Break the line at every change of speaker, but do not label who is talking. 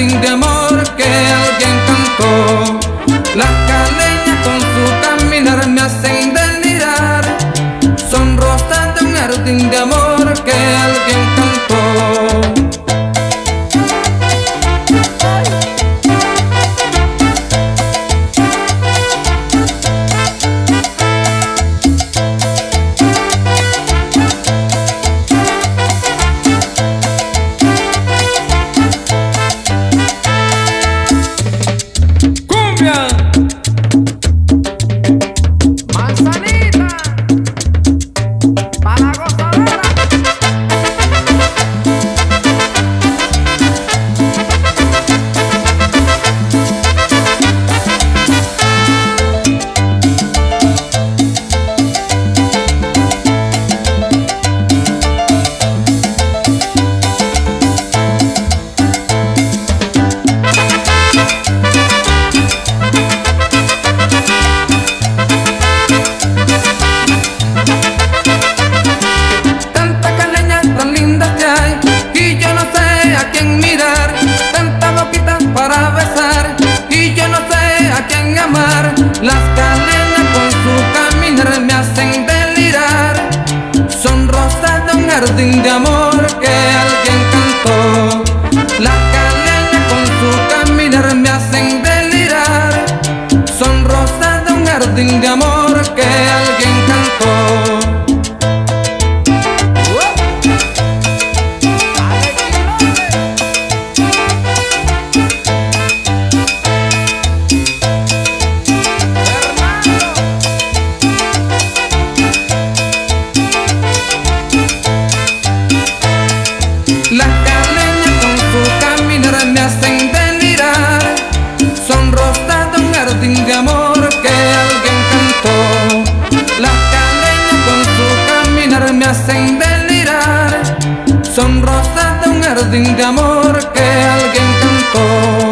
holding them all. Quién amar. Las caleñas con su caminar me hacen delirar. Son rosas de un jardín de amor que alguien cantó. Las caleñas con su caminar me hacen delirar. Son rosas de un jardín de amor que alguien son rosas de un jardín de amor que alguien cantó.